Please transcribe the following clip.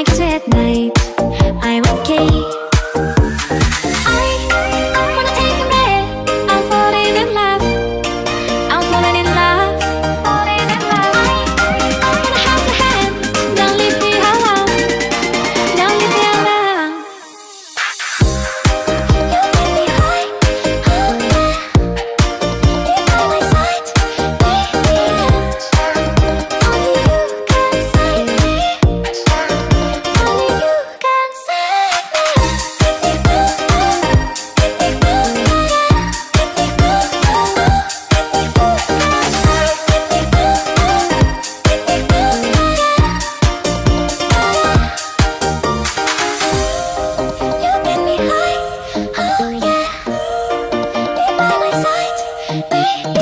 anh Bye.